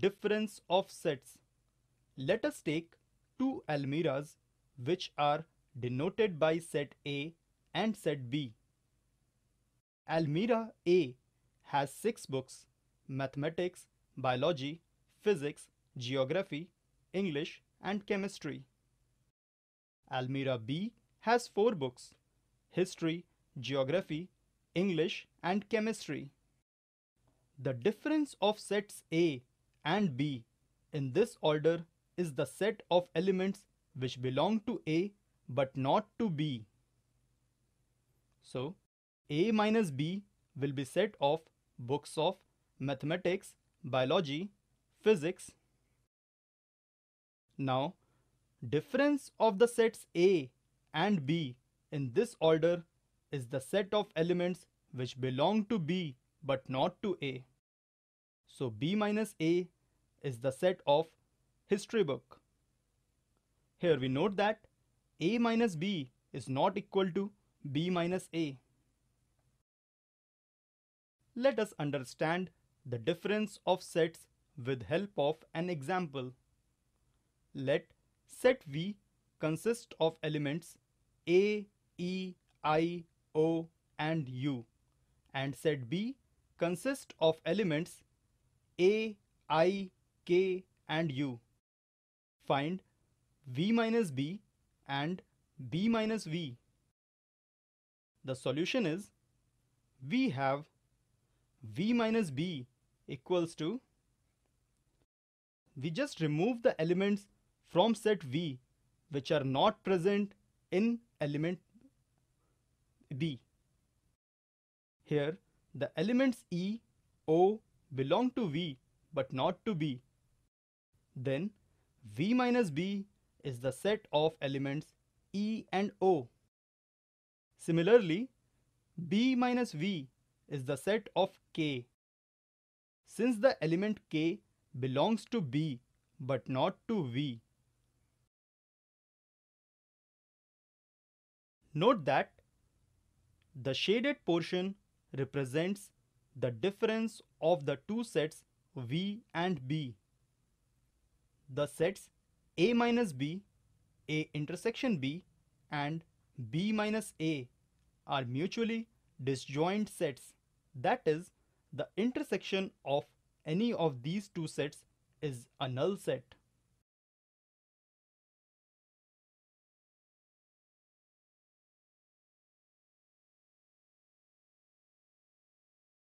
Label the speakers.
Speaker 1: difference of sets. Let us take two Almiras which are denoted by set A and set B. Almirah A has six books mathematics, biology, physics, geography, English, and chemistry. Almirah B has four books history, geography, English, and chemistry. The difference of sets A and B in this order is the set of elements which belong to A but not to B. So, A minus B will be set of books of mathematics, biology, physics. Now, difference of the sets A and B in this order is the set of elements which belong to B but not to A. So B minus A is the set of history book. Here we note that A minus B is not equal to B minus A. Let us understand the difference of sets with help of an example. Let set V consist of elements A, E, I, O and U and set B consist of elements A, I, K and U. Find V minus B and B minus V. The solution is we have V minus B equals to we just remove the elements from set V which are not present in element B. Here the elements E, O belong to V but not to B. Then V minus B is the set of elements E and O. Similarly, B minus V is the set of K. Since the element K belongs to B but not to V. Note that the shaded portion represents the difference of the two sets V and B. The sets A minus B, A intersection B and B minus A are mutually disjoint sets. That is, the intersection of any of these two sets is a null set.